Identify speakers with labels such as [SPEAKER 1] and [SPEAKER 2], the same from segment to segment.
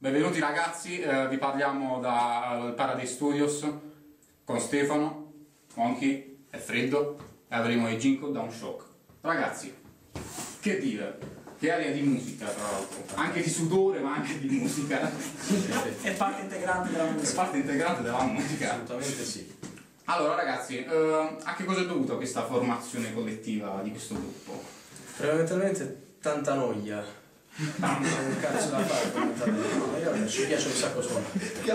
[SPEAKER 1] Benvenuti ragazzi, eh, vi parliamo dal Paradise Studios con Stefano, Monkey e Freddo e avremo i da un shock. Ragazzi, che dire? Che area di musica tra l'altro, anche di sudore ma anche di musica.
[SPEAKER 2] È parte integrante della
[SPEAKER 1] È
[SPEAKER 2] musica.
[SPEAKER 1] parte integrante della musica.
[SPEAKER 3] Assolutamente sì.
[SPEAKER 1] Allora ragazzi, eh, a che cosa è dovuta questa formazione collettiva di questo gruppo?
[SPEAKER 3] Fondamentalmente tanta noia. Non un cazzo da fare. Io ci piace un sacco suonare.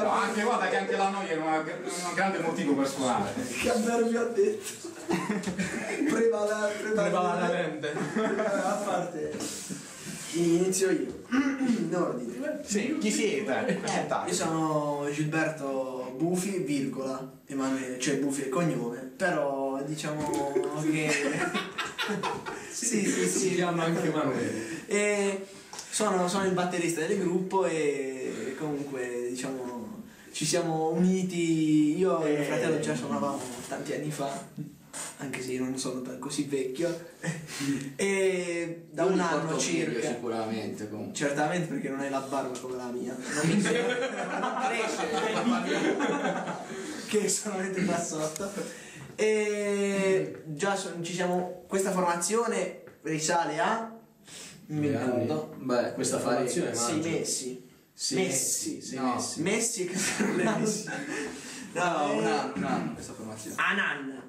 [SPEAKER 1] Anche guarda che anche la noia è una- un grande motivo per suonare.
[SPEAKER 2] Che avverbio ha detto? Prevala,
[SPEAKER 3] Prevalentemente.
[SPEAKER 2] A parte. Inizio io. In ordine.
[SPEAKER 1] Sì, chi siete?
[SPEAKER 2] Eh, io sono Gilberto Bufi, virgola, Emanuele, cioè Bufi è il cognome, però diciamo che... sì, sì,
[SPEAKER 3] Si
[SPEAKER 2] sì.
[SPEAKER 3] chiama anche Emanuele.
[SPEAKER 2] E sono, sono il batterista del gruppo e comunque diciamo ci siamo uniti, io e mio fratello già suonavamo tanti anni fa, anche se io non sono così vecchio, e da un anno circa.
[SPEAKER 4] sicuramente comunque.
[SPEAKER 2] Certamente perché non hai la barba come la mia, non mi non cresce, che è solamente qua sotto. E già ci siamo, questa formazione risale a mi
[SPEAKER 3] Due anni.
[SPEAKER 2] ricordo.
[SPEAKER 4] Beh,
[SPEAKER 3] Questa formazione
[SPEAKER 2] Sì,
[SPEAKER 3] maggio.
[SPEAKER 2] Messi.
[SPEAKER 3] Sì,
[SPEAKER 2] Messi.
[SPEAKER 3] sì,
[SPEAKER 4] No.
[SPEAKER 3] Messi.
[SPEAKER 2] Messi che Messi.
[SPEAKER 4] No,
[SPEAKER 2] eh,
[SPEAKER 4] un anno, un anno questa formazione.
[SPEAKER 2] Anan.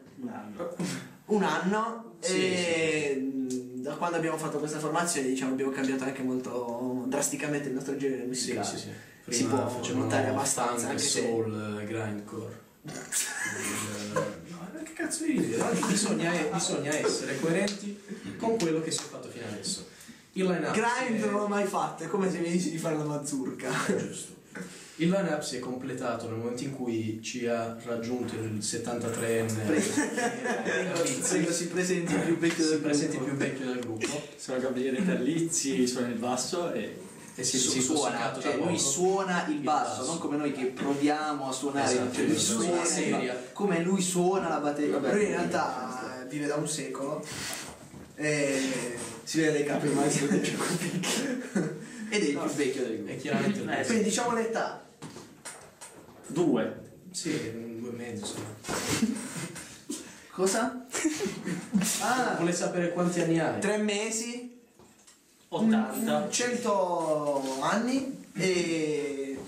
[SPEAKER 2] Un anno.
[SPEAKER 3] Sì,
[SPEAKER 2] e mh, da quando abbiamo fatto questa formazione diciamo abbiamo cambiato anche molto drasticamente il nostro genere
[SPEAKER 3] Sì,
[SPEAKER 2] musicale.
[SPEAKER 3] sì, sì.
[SPEAKER 2] Si può notare abbastanza,
[SPEAKER 3] funk,
[SPEAKER 2] anche se-
[SPEAKER 3] soul, grindcore. Eh, no, che cazzo di ridere? Oggi bisogna, bisogna essere coerenti con quello che si adesso. Il line-up
[SPEAKER 2] Grind
[SPEAKER 3] è-
[SPEAKER 2] non l'ho mai fatto, è come se mi dici di fare la mazurka.
[SPEAKER 3] Giusto. Il line-up si è completato nel momento in cui ci ha raggiunto il 73enne.
[SPEAKER 2] Prego, si presenti il più vecchio del gruppo.
[SPEAKER 3] più vecchio del gruppo
[SPEAKER 5] Sono Gabriele Terlizzi, suona il basso e
[SPEAKER 3] e si,
[SPEAKER 4] Su-
[SPEAKER 3] si
[SPEAKER 4] suona, cioè lui suona il basso,
[SPEAKER 3] basso.
[SPEAKER 4] non come noi che proviamo a suonare,
[SPEAKER 3] Esatto,
[SPEAKER 4] cioè lui
[SPEAKER 3] esatto,
[SPEAKER 4] suona
[SPEAKER 3] seria.
[SPEAKER 4] come lui suona la batteria.
[SPEAKER 2] Lui in realtà vive da un secolo e si vede dai capri ormai sono dei
[SPEAKER 4] ed è il più vecchio del gruppo.
[SPEAKER 3] chiaramente lui.
[SPEAKER 5] Eh,
[SPEAKER 2] Quindi diciamo l'età.
[SPEAKER 5] due.
[SPEAKER 3] Sì, un due e mezzo. insomma.
[SPEAKER 4] Cosa? Ah,
[SPEAKER 3] Vuole sapere quanti anni hai?
[SPEAKER 2] Tre mesi,
[SPEAKER 5] 80.
[SPEAKER 2] 100 anni e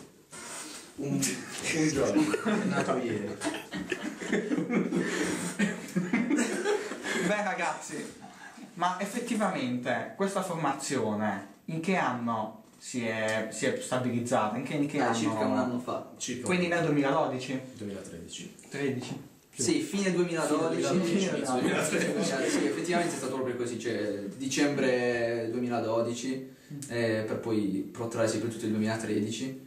[SPEAKER 3] Un, un giorno. È nato ieri.
[SPEAKER 6] Beh ragazzi, ma effettivamente questa formazione in che anno si è, si è stabilizzata? In che, in che
[SPEAKER 4] eh,
[SPEAKER 6] anno?
[SPEAKER 4] circa un anno fa.
[SPEAKER 3] Circa
[SPEAKER 6] Quindi nel 2012?
[SPEAKER 3] 2013.
[SPEAKER 6] 13?
[SPEAKER 4] Sì, fine 2012.
[SPEAKER 3] Fine 2012,
[SPEAKER 4] Fine
[SPEAKER 3] inizio
[SPEAKER 4] 2013. Sì, effettivamente è stato proprio così, cioè dicembre 2012 eh, per poi protrarsi per tutto il 2013.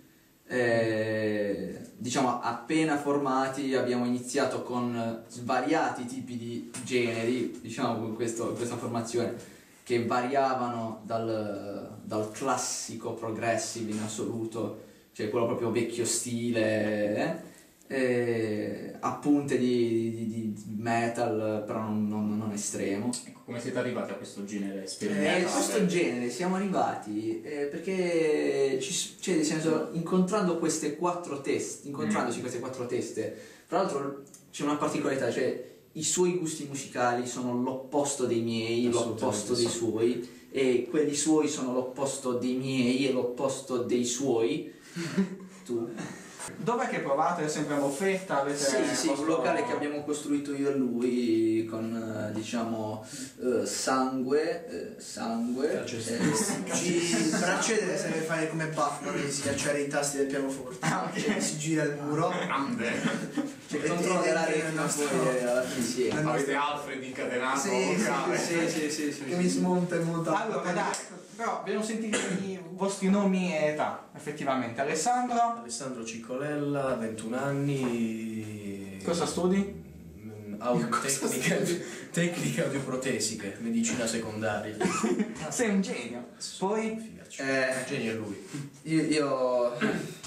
[SPEAKER 4] Eh, diciamo appena formati abbiamo iniziato con svariati tipi di generi, diciamo con questo- questa formazione che variavano dal, dal classico progressive in assoluto, cioè quello proprio vecchio stile, eh, eh, a punte di, di- di- metal, però non, non- non estremo.
[SPEAKER 1] Come siete arrivati a questo genere
[SPEAKER 4] Eh,
[SPEAKER 1] sperimentale?
[SPEAKER 4] questo genere siamo arrivati eh, perché ci, cioè nel senso incontrando queste quattro teste incontrandosi queste quattro teste tra l'altro c'è una particolarità cioè i suoi gusti musicali sono l'opposto dei miei l'opposto dei suoi e quelli suoi sono l'opposto dei miei e l'opposto dei suoi. Tu
[SPEAKER 6] Dov'è che provate? È sempre a Moffetta? Avete
[SPEAKER 4] sì, sì, un locale che abbiamo costruito io e lui con eh, diciamo eh, sangue, eh, sangue, eh,
[SPEAKER 2] ci, accedere serve fare come Batman che si cacciare i tasti del pianoforte. Cioè, si gira il muro.
[SPEAKER 1] Grande!
[SPEAKER 4] cioè, controllare fino a
[SPEAKER 2] nostro-
[SPEAKER 4] poi alla fine
[SPEAKER 1] Avete Alfred incatenato?
[SPEAKER 2] Sì, sì.
[SPEAKER 4] Sì, sì, sì, sì,
[SPEAKER 2] che
[SPEAKER 4] sì.
[SPEAKER 2] mi smonta e monta.
[SPEAKER 6] Allora dai, però dobbiamo sentire i vostri nomi e età, effettivamente. Alessandro,
[SPEAKER 3] Alessandro Ciccolella, 21 anni.
[SPEAKER 6] cosa studi?
[SPEAKER 3] Mm, au- tecniche, tecniche audioprotesiche, medicina secondaria.
[SPEAKER 6] Sei un genio. Poi.
[SPEAKER 4] Eh.
[SPEAKER 3] Genio è lui.
[SPEAKER 4] Io, io ho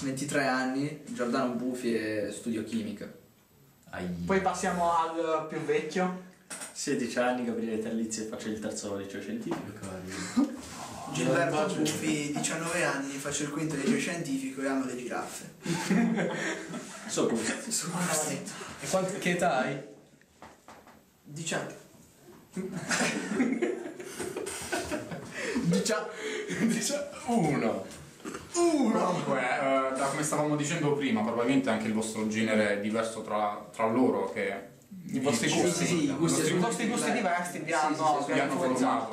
[SPEAKER 4] 23 anni, Giordano Buffi e studio chimica.
[SPEAKER 3] Ai.
[SPEAKER 6] poi passiamo al più vecchio.
[SPEAKER 5] 16 anni, Gabriele Terlizzi e faccio il terzo liceo scientifico.
[SPEAKER 2] Gilberto. Buffi, 19 anni, faccio il quinto liceo scientifico e amo le giraffe.
[SPEAKER 5] So questo.
[SPEAKER 3] E quant- che età hai?
[SPEAKER 2] 19.
[SPEAKER 3] Uno.
[SPEAKER 1] Comunque, eh, da come stavamo dicendo prima, probabilmente anche il vostro genere è diverso tra, tra loro che
[SPEAKER 6] I vostri gusti,
[SPEAKER 2] sì, sì, i gusti
[SPEAKER 6] gusti diversi vi hanno,
[SPEAKER 1] sì.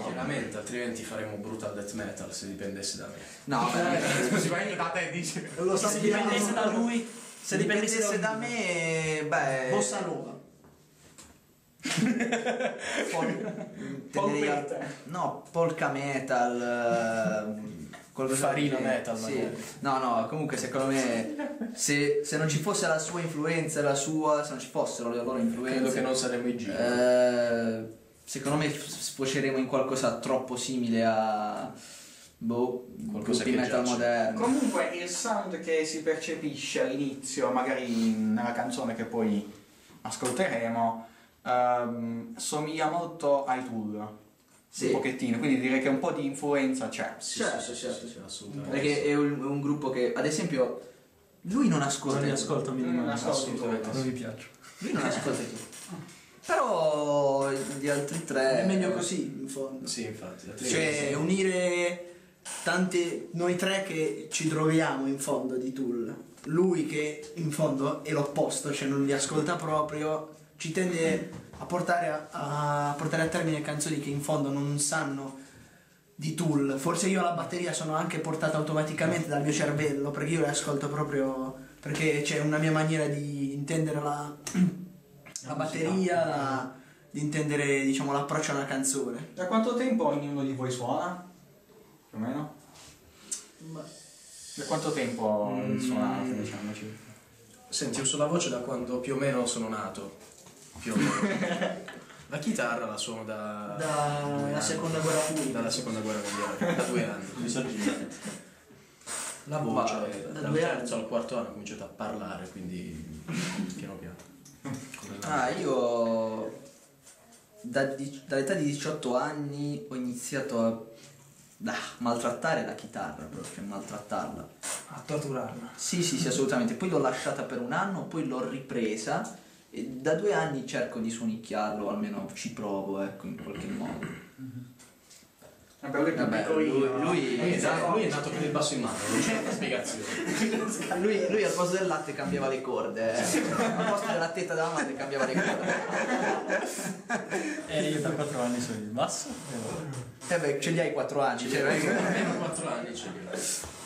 [SPEAKER 3] Chiaramente, altrimenti faremo brutal death metal se dipendesse da me.
[SPEAKER 4] No, beh,
[SPEAKER 1] Scusi, ma io da te dici.
[SPEAKER 2] Lo
[SPEAKER 5] Se dipendesse da lui,
[SPEAKER 6] Se dipendesse da me, beh...
[SPEAKER 2] Bossa Nova.
[SPEAKER 6] a- No, polka metal... qualcosa
[SPEAKER 3] Farina
[SPEAKER 6] del-
[SPEAKER 3] metal,
[SPEAKER 4] sì.
[SPEAKER 3] magari.
[SPEAKER 4] No, no, comunque secondo me se, se non ci fosse la sua influenza e la sua, se non ci fossero le loro influenze,
[SPEAKER 3] Credo che non saremo i giri.
[SPEAKER 4] eh, secondo me sfoceremo in qualcosa troppo simile a boh,
[SPEAKER 3] Qualcosa che
[SPEAKER 4] metal
[SPEAKER 3] giace.
[SPEAKER 4] moderni.
[SPEAKER 6] Comunque il sound che si percepisce all'inizio, magari nella canzone che poi ascolteremo, ehm, somiglia molto ai Tool.
[SPEAKER 4] Sì.
[SPEAKER 6] Un pochettino, quindi direi che un po' di influenza c'è.
[SPEAKER 3] Sì,
[SPEAKER 4] certo,
[SPEAKER 3] sì,
[SPEAKER 4] certo.
[SPEAKER 3] sì, assolutamente.
[SPEAKER 4] Perché è un, è un gruppo che, ad esempio, lui non ascolta.
[SPEAKER 5] Non li ascolto minimamente.
[SPEAKER 3] Assolutamente
[SPEAKER 5] Non mi piace.
[SPEAKER 4] Lui non ascolta tu. Però gli altri tre.
[SPEAKER 2] È meglio così, in fondo.
[SPEAKER 3] Sì, infatti.
[SPEAKER 2] Cioè, unire tante. noi tre che ci troviamo in fondo di Tool. Lui che in fondo è l'opposto, cioè non li ascolta proprio, ci tende a portare a, a portare a termine canzoni che in fondo non sanno di Tool. Forse io alla batteria sono anche portata automaticamente dal mio cervello, perché io le ascolto proprio perché c'è una mia maniera di intendere la, la batteria, la- di intendere diciamo l'approccio a una canzone.
[SPEAKER 6] Da quanto tempo ognuno di voi suona? Più o meno? Da quanto tempo suonate, diciamoci?
[SPEAKER 3] Senti, io sulla voce da quando più o meno sono nato. Più o meno. La chitarra la suono da...
[SPEAKER 2] Dalla
[SPEAKER 3] anni.
[SPEAKER 2] seconda guerra punica.
[SPEAKER 3] Dalla seconda guerra mondiale, da due anni. La voce,
[SPEAKER 4] Ma,
[SPEAKER 2] da
[SPEAKER 3] dal terzo al quarto anno ho cominciato a parlare, quindi piano piano.
[SPEAKER 4] Ah, io da di- dall'età di 18 anni ho iniziato a ah, maltrattare la chitarra, proprio maltrattarla.
[SPEAKER 2] A torturarla.
[SPEAKER 4] Sì, sì, sì, assolutamente. Poi l'ho lasciata per un anno, poi l'ho ripresa e da due anni cerco di suonicchiarlo, o almeno ci provo, ecco, in qualche modo.
[SPEAKER 6] Vabbè, lui
[SPEAKER 4] Vabbè, lui, lui-
[SPEAKER 3] Lui è, nato, lui è nato con il basso in mano, non c'è spiegazione.
[SPEAKER 4] lui- lui al posto del latte cambiava le corde, eh. al posto della tetta della madre cambiava le corde.
[SPEAKER 5] E io per 4 anni sono il basso.
[SPEAKER 4] Eh beh, ce li hai 4 anni, cioè, è che-
[SPEAKER 3] Almeno 4 anni ce li ho.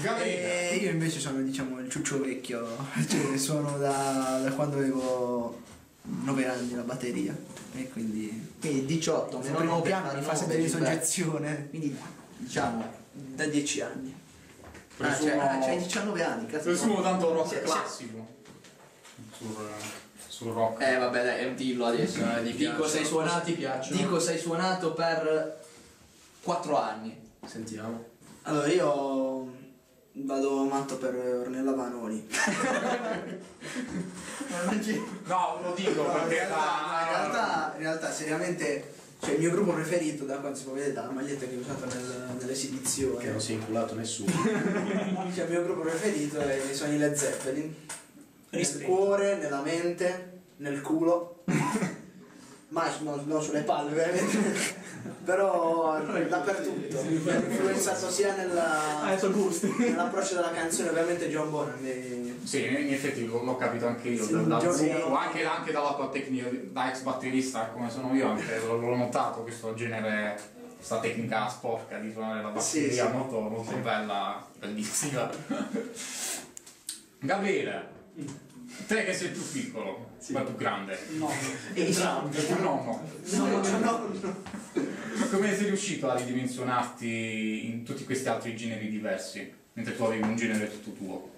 [SPEAKER 1] Gabriele.
[SPEAKER 2] E io invece sono diciamo il ciuccio vecchio, cioè suono da, da quando avevo 9 anni la batteria e quindi
[SPEAKER 4] Quindi 18,
[SPEAKER 2] il
[SPEAKER 4] meno
[SPEAKER 2] primo
[SPEAKER 4] 9
[SPEAKER 2] piano mi fa sentire in
[SPEAKER 4] Gilberto.
[SPEAKER 2] soggezione
[SPEAKER 4] Quindi diciamo,
[SPEAKER 2] da 10 anni.
[SPEAKER 4] ah, cioè,
[SPEAKER 1] Presumo-
[SPEAKER 4] ah, c'hai 19 anni, cazzo.
[SPEAKER 1] Presumo tanto rock
[SPEAKER 4] Sì, sì.
[SPEAKER 1] classico. Sul, sul rock.
[SPEAKER 4] Eh vabbè dai, dillo adesso.
[SPEAKER 3] Eh,
[SPEAKER 4] Dico
[SPEAKER 3] piace.
[SPEAKER 4] sei suonato,
[SPEAKER 3] Ti piacciono?
[SPEAKER 4] dico sei suonato per 4 anni.
[SPEAKER 3] Sentiamo.
[SPEAKER 2] Allora io vado matto per Ornella Vanoni.
[SPEAKER 1] No, lo dico
[SPEAKER 2] No, in,
[SPEAKER 1] perché
[SPEAKER 2] realtà,
[SPEAKER 1] la-
[SPEAKER 2] in, realtà, in realtà, seriamente, cioè il mio gruppo preferito da quando si può vedere dalla maglietta che ho usato nel- nell'esibizione.
[SPEAKER 3] Che non si è inculato nessuno.
[SPEAKER 2] Cioè, il mio gruppo preferito è, sono i Led Zeppelin. Nel cuore, nella mente, nel culo. Mai non, non sulle palle, ovviamente. Però dappertutto. Mi ha influenzato sia nella, nell'approccio della canzone, ovviamente John Bonham. mi-
[SPEAKER 1] Sì, in effetti l'ho, capito anche io,
[SPEAKER 2] Sì,
[SPEAKER 1] dal, gruppo, anche, anche dalla tua tecnica da ex batterista come sono io, anche l'ho, l'ho notato questo genere, questa tecnica sporca di suonare la batteria,
[SPEAKER 2] Sì, sì.
[SPEAKER 1] molto, molto bella, bellissima. Gabriele, te che sei più piccolo, ma più grande,
[SPEAKER 5] No.
[SPEAKER 1] entrambi, più nonno,
[SPEAKER 2] No, no, no, no.
[SPEAKER 1] come sei riuscito a ridimensionarti in tutti questi altri generi diversi, mentre tu avevi un genere tutto tuo?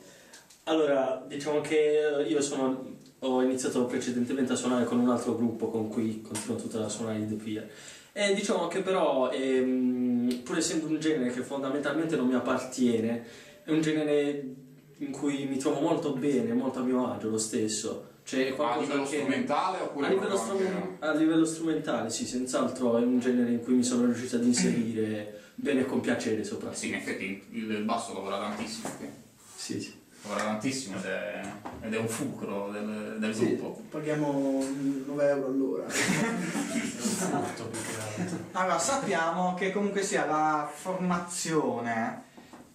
[SPEAKER 5] Allora, diciamo che io sono, ho iniziato precedentemente a suonare con un altro gruppo con cui continuo tuttora a suonare in The. E diciamo che però, ehm, pur essendo un genere che fondamentalmente non mi appartiene, è un genere in cui mi trovo molto bene, molto a mio agio lo stesso. Cioè,
[SPEAKER 1] A
[SPEAKER 5] qualcosa
[SPEAKER 1] livello
[SPEAKER 5] che-
[SPEAKER 1] strumentale oppure
[SPEAKER 5] a livello, strumen- a livello strumentale, sì, senz'altro è un genere in cui mi sono riuscito ad inserire bene e con piacere soprattutto.
[SPEAKER 1] Sì, in effetti il basso lavora tantissimo, qui.
[SPEAKER 5] Sì, sì.
[SPEAKER 1] lavora tantissimo ed è, ed è un fulcro del, del
[SPEAKER 4] Sì.
[SPEAKER 1] gruppo.
[SPEAKER 2] Paghiamo 9 euro all'ora.
[SPEAKER 3] Furto più che altro.
[SPEAKER 6] Allora, sappiamo che comunque sia la formazione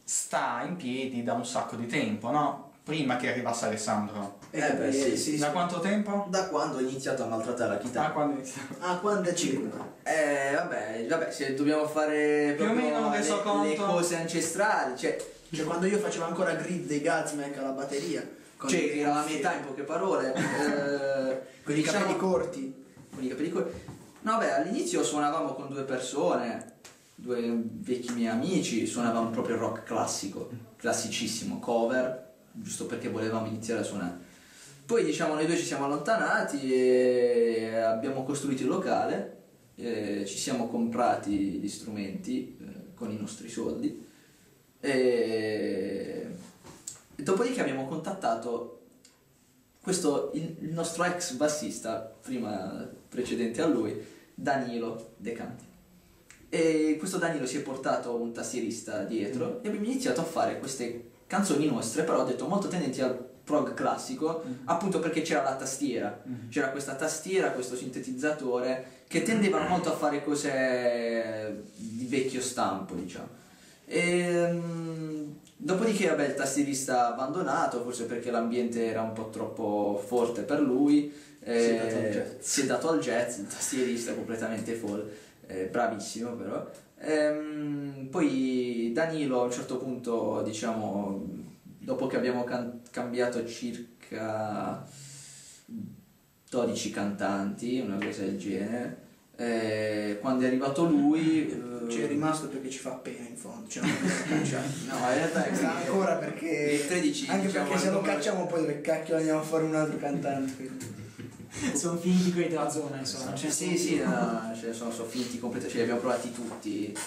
[SPEAKER 6] sta in piedi da un sacco di tempo, no? Prima che arrivasse Alessandro.
[SPEAKER 4] Eh, beh, sì.
[SPEAKER 6] Da quanto tempo?
[SPEAKER 4] Da quando ho iniziato a maltrattare la
[SPEAKER 6] Da
[SPEAKER 4] chitarra?
[SPEAKER 6] quando inizia?
[SPEAKER 2] Ah, quando è 5?
[SPEAKER 4] Eh, vabbè, vabbè, se dobbiamo fare
[SPEAKER 6] Più o meno
[SPEAKER 4] le, le cose ancestrali, cioè,
[SPEAKER 2] Cioè quando io facevo ancora grid dei Godsmack alla batteria. con
[SPEAKER 4] cioè era la metà in poche parole. eh,
[SPEAKER 2] Con i
[SPEAKER 4] diciamo-
[SPEAKER 2] capelli corti.
[SPEAKER 4] con i capelli corti. No, beh, all'inizio suonavamo con due persone, due vecchi miei amici, suonavamo proprio rock classico, classicissimo, cover, giusto perché volevamo iniziare a suonare. Poi diciamo noi due ci siamo allontanati e abbiamo costruito il locale, ci siamo comprati gli strumenti eh, con i nostri soldi e dopodiché abbiamo contattato questo, il nostro ex bassista, prima precedente a lui, Danilo De Canti. E questo Danilo si è portato un tastierista dietro e abbiamo iniziato a fare queste canzoni nostre, però ho detto molto tendenti al prog classico, appunto perché c'era la tastiera, c'era questa tastiera, questo sintetizzatore che tendevano molto a fare cose di vecchio stampo, diciamo. Ehm, dopodiché, vabbè, il tastierista abbandonato, forse perché l'ambiente era un po' troppo forte per lui.
[SPEAKER 5] Si è dato al
[SPEAKER 4] eh,
[SPEAKER 5] jazz.
[SPEAKER 4] si è dato al jazz, il tastierista completamente folle, eh, bravissimo però. Ehm, poi Danilo a un certo punto, diciamo, dopo che abbiamo can- cambiato circa 12 cantanti, una cosa del genere, eh, quando è arrivato lui... eh,
[SPEAKER 2] Ci è rimasto perché ci fa pena in fondo. Cioè.
[SPEAKER 4] No, in realtà è
[SPEAKER 2] ancora perché.
[SPEAKER 4] Il 13,
[SPEAKER 2] Anche
[SPEAKER 4] diciamo,
[SPEAKER 2] perché se lo cacciamo poi dove cacchio andiamo a fare un altro cantante. quindi.
[SPEAKER 7] Sono finiti quelli della zona, insomma. ne
[SPEAKER 4] Sì, sì, no, ce ne sono, sono finiti completamente, ce li abbiamo provati tutti.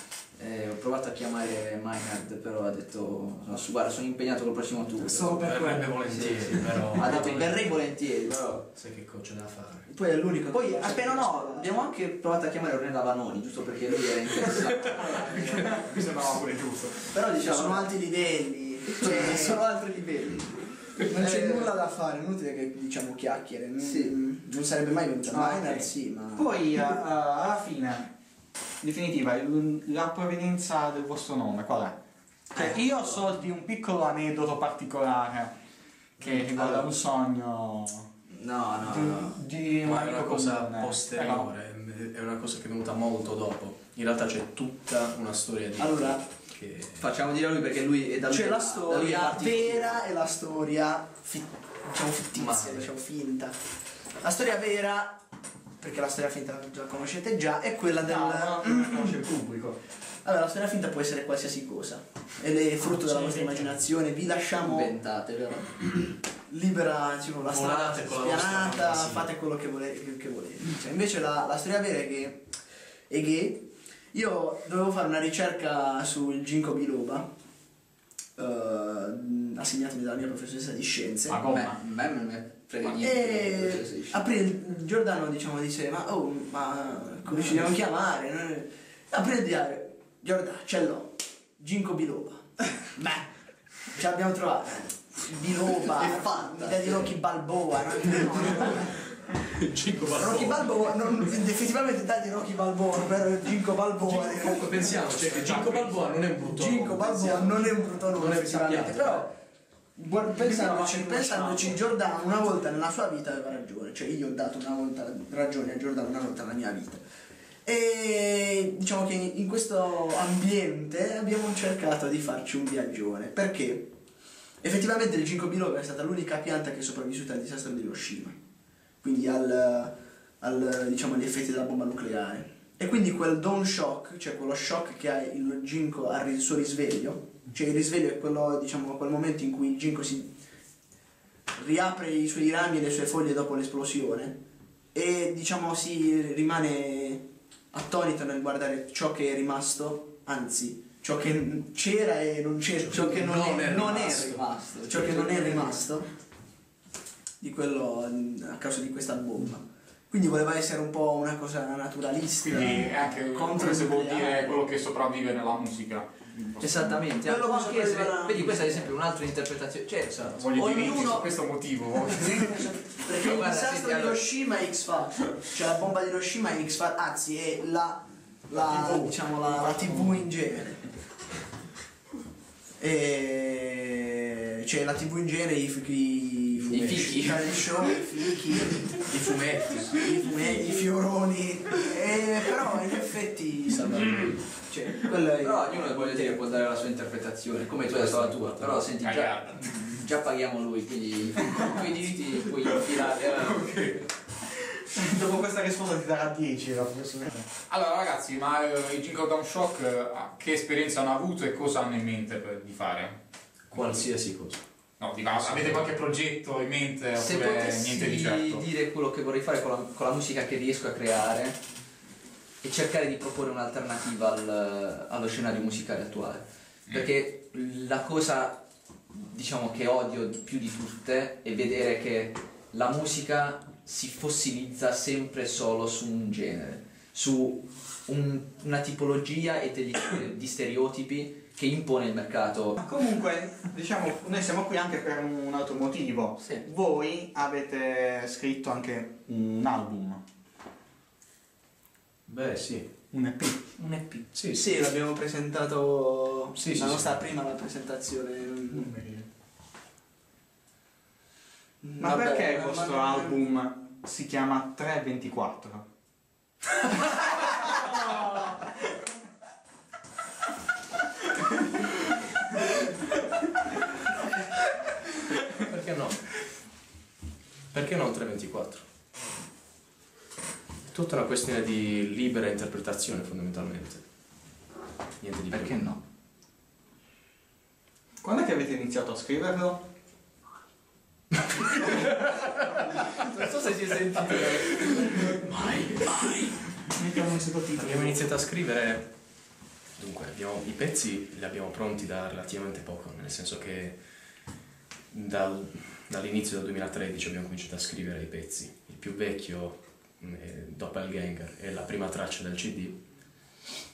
[SPEAKER 4] Eh, ho provato a chiamare Maynard, però ha detto, no, su- guarda, sono impegnato col prossimo tour.
[SPEAKER 7] Solo per quello.
[SPEAKER 3] volentieri, però.
[SPEAKER 4] Ha detto, verrei volentieri, però...
[SPEAKER 3] Sai che coach da fare.
[SPEAKER 2] Poi è l'unico.
[SPEAKER 4] Poi, appena no, abbiamo anche provato a chiamare Ornella Vanoni, giusto perché lui era interessato.
[SPEAKER 6] Mi sembrava pure giusto.
[SPEAKER 4] però
[SPEAKER 2] Ci
[SPEAKER 4] diciamo,
[SPEAKER 2] sono altri livelli.
[SPEAKER 4] cioè,
[SPEAKER 2] Cioè,
[SPEAKER 4] sono altri livelli.
[SPEAKER 2] Non c'è
[SPEAKER 4] Eh,
[SPEAKER 2] nulla da fare, è inutile che diciamo chiacchiere. Non,
[SPEAKER 4] Sì.
[SPEAKER 2] non sarebbe mai venuta
[SPEAKER 6] Ah,
[SPEAKER 2] Maynard,
[SPEAKER 6] ok.
[SPEAKER 2] sì, ma.
[SPEAKER 6] Poi eh, eh, alla fine, definitiva, il- la provenienza del vostro nome qual è? Cioè, io so di un piccolo aneddoto particolare che riguarda
[SPEAKER 4] Allora.
[SPEAKER 6] un sogno
[SPEAKER 4] No, no,
[SPEAKER 6] di,
[SPEAKER 4] no.
[SPEAKER 6] di un
[SPEAKER 3] Ma è una
[SPEAKER 6] amico
[SPEAKER 3] cosa
[SPEAKER 6] comune.
[SPEAKER 3] posteriore, è una cosa che è venuta molto dopo. In realtà c'è tutta una storia di
[SPEAKER 2] Allora,
[SPEAKER 3] che
[SPEAKER 4] Facciamo dire a lui perché lui è da che-
[SPEAKER 2] la storia vera e la storia fi- diciamo fittizia, diciamo finta. La storia vera, perché la storia finta la conoscete già, è quella del.
[SPEAKER 6] No, no, non conosce il pubblico.
[SPEAKER 2] Allora, la storia finta può essere qualsiasi cosa. Ed è frutto della vostra immaginazione. Vi lasciamo
[SPEAKER 4] Inventate, vero?
[SPEAKER 2] libera, diciamo, la strada spianata, fate quello che volete. Che, che volete. Cioè, invece la, la storia vera è che, è che io dovevo fare una ricerca sul ginkgo biloba, eh, assegnatemi dalla mia professoressa di scienze.
[SPEAKER 6] Ma come?
[SPEAKER 4] a me non me frega niente.
[SPEAKER 2] E April Giordano diciamo dice ma oh ma come ci dobbiamo chiamare? no? April dice Giordano ce l'ho Ginkgo Biloba beh ce l'abbiamo trovata Biloba
[SPEAKER 4] È fatta.
[SPEAKER 2] l'idea di Rocky Balboa no?
[SPEAKER 3] Cinque
[SPEAKER 2] Rocky Balboa non, effettivamente dai di Rocky Balboa però Ginkgo Balboa
[SPEAKER 3] Comunque pensiamoci che Ginkgo Balboa non è un brutto nome,
[SPEAKER 2] Balboa
[SPEAKER 3] pensiamo.
[SPEAKER 2] non è un brutto nome effettivamente però pensandoci, pensandoci Giordano. Una volta nella sua vita aveva ragione cioè io ho dato una volta ragione a Giordano una volta nella mia vita. E diciamo che in questo ambiente abbiamo cercato di farci un viaggione perché effettivamente il ginkgo biloba è stata l'unica pianta che è sopravvissuta al disastro di Hiroshima quindi al, al, diciamo, agli effetti della bomba nucleare e quindi quel dawn shock cioè quello shock che ha il ginkgo al suo risveglio cioè il risveglio è quello diciamo quel momento in cui il ginkgo si riapre i suoi rami e le sue foglie dopo l'esplosione e diciamo si rimane attonito nel guardare ciò che è rimasto, anzi ciò che c'era e non c'era, ciò che non,
[SPEAKER 3] Non
[SPEAKER 2] è,
[SPEAKER 3] è
[SPEAKER 2] non è
[SPEAKER 3] rimasto.
[SPEAKER 2] rimasto, ciò che non è rimasto. Di quello a causa di questa bomba. Quindi voleva essere un po' una cosa naturalistica.
[SPEAKER 1] Quindi è anche
[SPEAKER 2] contro
[SPEAKER 1] come
[SPEAKER 2] il
[SPEAKER 1] se vuol dire quello che sopravvive nella musica.
[SPEAKER 4] Esattamente,
[SPEAKER 2] Quello
[SPEAKER 4] anche essere-
[SPEAKER 2] prendere-
[SPEAKER 4] vedi questa ad esempio è un'altra interpretazione, cioè
[SPEAKER 1] Voglio dire su
[SPEAKER 4] ognuno
[SPEAKER 1] questo motivo.
[SPEAKER 2] Perché il disastro di Hiroshima è X Factor, cioè la bomba di Hiroshima è X Factor, anzi è la, la, diciamo, la, la TV in genere. E cioè la TV in genere, i, f- i,
[SPEAKER 4] I fichi.
[SPEAKER 2] i talent show, i fichi,
[SPEAKER 3] I fumetti.
[SPEAKER 2] i fumetti, i fioroni, e, però in effetti cioè, quello è
[SPEAKER 4] però ognuno voglio dire può dare la sua interpretazione, come tu hai dato la tua, però senti già, già paghiamo lui, quindi con quei diritti puoi infilare. eh.
[SPEAKER 6] Dopo questa risposta ti darà 10 la professoressa.
[SPEAKER 1] Allora ragazzi, ma eh, i Jingle Down Shock eh, che esperienza hanno avuto e cosa hanno in mente per- di fare?
[SPEAKER 3] Qualsiasi cosa.
[SPEAKER 1] No, dico, avete qualche progetto in mente
[SPEAKER 4] Se potessi
[SPEAKER 1] niente di certo?
[SPEAKER 4] dire quello che vorrei fare con la, con la musica che riesco a creare e cercare di proporre un'alternativa al- allo scenario musicale attuale. Perché la cosa diciamo che odio più di tutte è vedere che la musica si fossilizza sempre solo su un genere, su un- una tipologia e degli, di stereotipi che impone il mercato.
[SPEAKER 6] Ma comunque, diciamo, noi siamo qui anche per un altro motivo.
[SPEAKER 4] Sì.
[SPEAKER 6] Voi avete scritto anche un album,
[SPEAKER 3] Beh, sì.
[SPEAKER 6] un EP.
[SPEAKER 7] Un EP.
[SPEAKER 3] Sì, sì.
[SPEAKER 2] L'abbiamo presentato
[SPEAKER 3] Sì,
[SPEAKER 2] la
[SPEAKER 3] sì,
[SPEAKER 2] nostra
[SPEAKER 3] sì.
[SPEAKER 2] prima la presentazione.
[SPEAKER 6] Ma
[SPEAKER 2] Vabbè,
[SPEAKER 6] perché il vostro
[SPEAKER 2] ma-
[SPEAKER 6] album si chiama 324?
[SPEAKER 3] Perché no? Perché non 324? È tutta una questione di libera interpretazione fondamentalmente. Niente di
[SPEAKER 4] Perché
[SPEAKER 3] più.
[SPEAKER 4] no?
[SPEAKER 6] Quando è che avete iniziato a scriverlo?
[SPEAKER 4] Non so se si è sentito.
[SPEAKER 7] Mettiamo un sottotitolo.
[SPEAKER 3] Abbiamo iniziato a scrivere, dunque abbiamo, i pezzi li abbiamo pronti da relativamente poco, nel senso che dal- dall'inizio del 2013 abbiamo cominciato a scrivere i pezzi. Il più vecchio è Doppelganger, è la prima traccia del CD,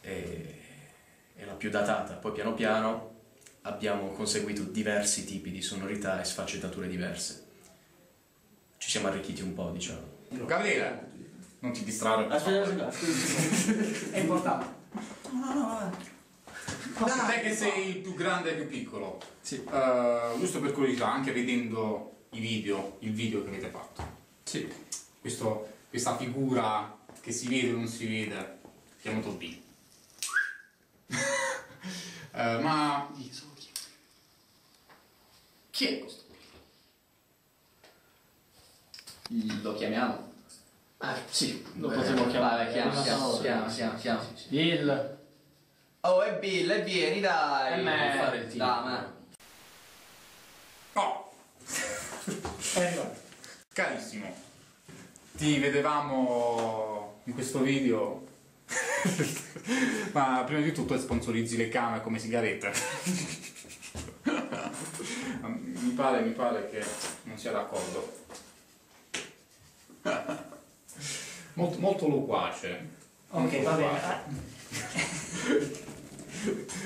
[SPEAKER 3] e- è la più datata. Poi piano piano abbiamo conseguito diversi tipi di sonorità e sfaccettature diverse. Ci siamo arricchiti un po', diciamo.
[SPEAKER 1] Gabriele, non ti distrarre. per favore.
[SPEAKER 7] È importante.
[SPEAKER 2] No, no, no.
[SPEAKER 1] Te che sei il più grande e il più piccolo.
[SPEAKER 3] Sì.
[SPEAKER 1] Eh, giusto per curiosità, anche vedendo i video, il video che avete fatto.
[SPEAKER 3] Sì.
[SPEAKER 1] Questo- questa figura che si vede o non si vede, chiamato B. Eh, ma chi è questo?
[SPEAKER 4] Lo chiamiamo?
[SPEAKER 5] Ah, sì, lo
[SPEAKER 4] Eh,
[SPEAKER 5] potremmo chiamare.
[SPEAKER 4] Vai, chiama,
[SPEAKER 5] Una
[SPEAKER 4] chiama,
[SPEAKER 5] parola.
[SPEAKER 4] chiama, chiama, chiama.
[SPEAKER 5] Bill.
[SPEAKER 4] Oh, è Bill, e vieni, dai.
[SPEAKER 5] E me.
[SPEAKER 3] fare il team.
[SPEAKER 4] Dai, ma-
[SPEAKER 1] Oh, carissimo, ti vedevamo in questo video, ma prima di tutto sponsorizzi le camere come sigarette. mi pare, mi pare che non sia d'accordo. Molto, molto loquace.
[SPEAKER 7] Ok, va bene.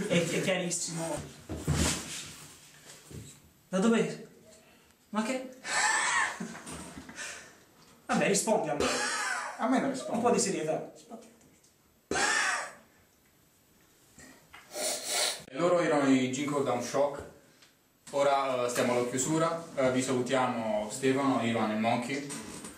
[SPEAKER 7] È, è chiarissimo. Da dove? Ma che? Vabbè, rispondi a me.
[SPEAKER 6] A me non
[SPEAKER 7] Un
[SPEAKER 6] risponde.
[SPEAKER 7] po' di serietà.
[SPEAKER 1] Loro erano i Jingle Down Shock. Ora eh, stiamo alla chiusura. Eh, vi salutiamo Stefano, Ivan e Monkey.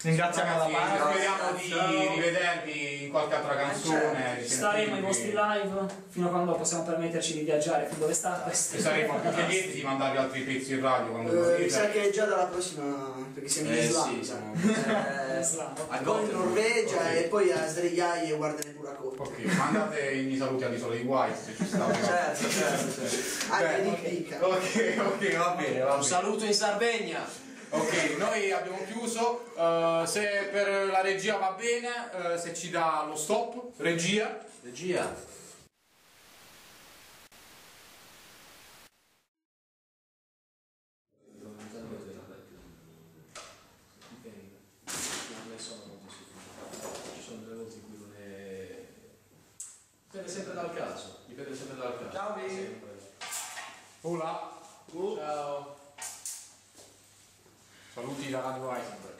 [SPEAKER 6] Ringraziamo la Mara.
[SPEAKER 1] speriamo di rivedervi in qualche altra canzone.
[SPEAKER 7] Staremo ai vostri live fino a quando possiamo permetterci di viaggiare fin dove sta questo.
[SPEAKER 1] E saremo più che lieti di mandarvi altri pezzi in radio quando
[SPEAKER 2] Eh, mi sa che è già dalla prossima, perché siamo in
[SPEAKER 3] Eh,
[SPEAKER 2] Islanda.
[SPEAKER 3] sì, siamo-
[SPEAKER 2] Eh,
[SPEAKER 7] Islanda.
[SPEAKER 3] A
[SPEAKER 2] poi in. Norvegia e poi a Sdreiai e guardare pure a Coppa.
[SPEAKER 1] Ok, mandate i miei saluti all'isola di White se ci state.
[SPEAKER 4] Certo, certo, certo.
[SPEAKER 2] Anche di Dica.
[SPEAKER 1] Ok, ok, va bene, va
[SPEAKER 3] Un
[SPEAKER 1] bene.
[SPEAKER 3] saluto in Sardegna!
[SPEAKER 1] ok noi abbiamo chiuso uh, se per la regia va bene uh, se ci dà lo stop regia
[SPEAKER 3] regia Dipende sempre dal caso, dipende sempre dal caso.
[SPEAKER 2] Ciao
[SPEAKER 3] Vini!
[SPEAKER 1] Hola! Uh.
[SPEAKER 3] Ciao!
[SPEAKER 1] Saluti da Radio Heisenberg.